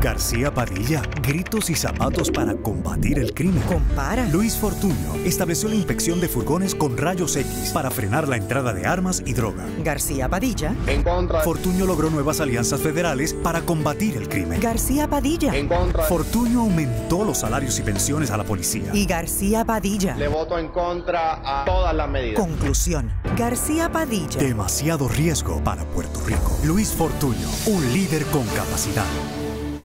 García Padilla, gritos y zapatos para combatir el crimen. Compara. Luis Fortuño estableció la inspección de furgones con rayos X para frenar la entrada de armas y droga. García Padilla. En contra. Fortuño logró nuevas alianzas federales para combatir el crimen. García Padilla. En contra. Fortuño aumentó los salarios y pensiones a la policía. Y García Padilla. Le voto en contra a todas las medidas. Conclusión. García Padilla. Demasiado riesgo para Puerto Rico. Luis Fortuño, un líder con capacidad.